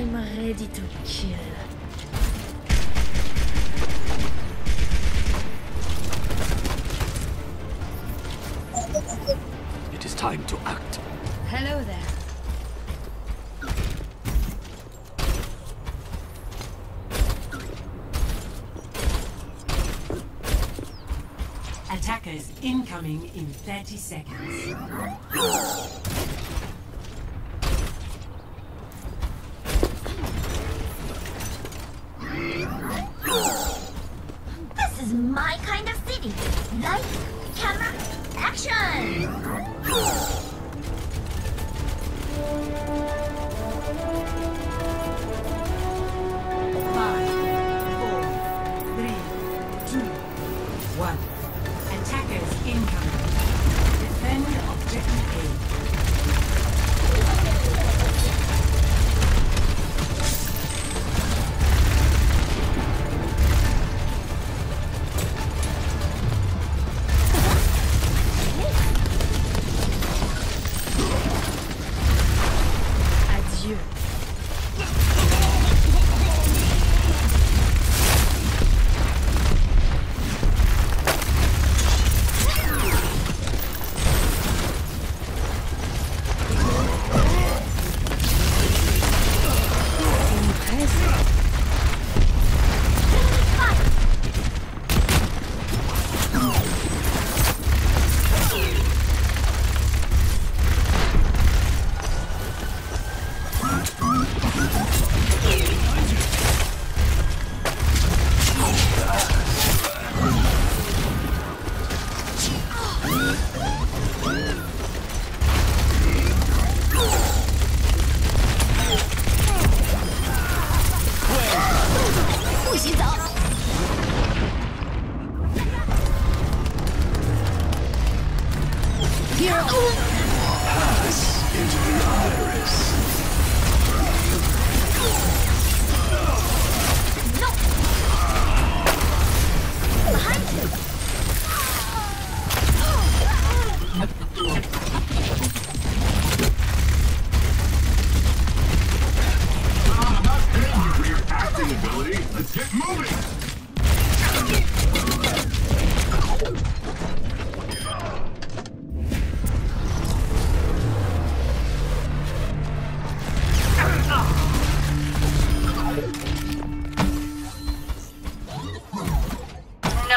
I'm ready to kill. It is time to act. Hello there. Attackers incoming in 30 seconds. Into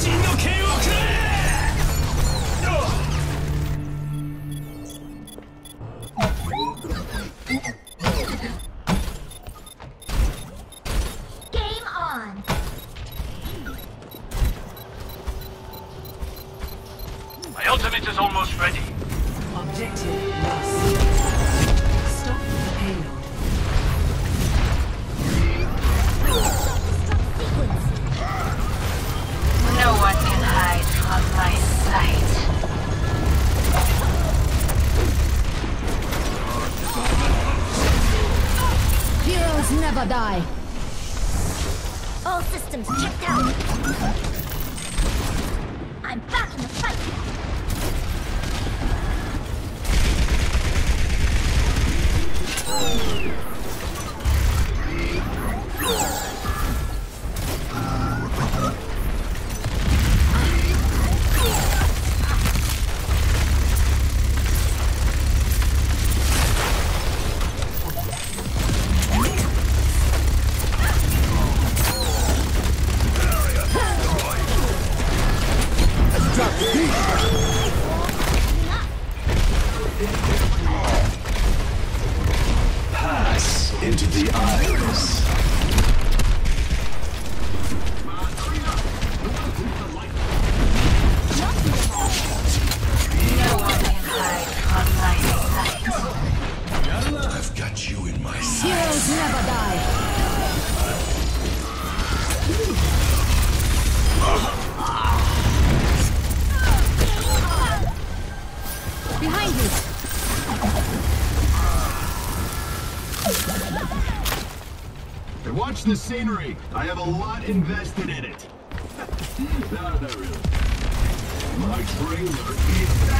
My ultimate is almost ready. Objective die. All systems checked out. I'm back in the fight. into the eyes. the scenery. I have a lot invested in it. no, not really. My trailer is back.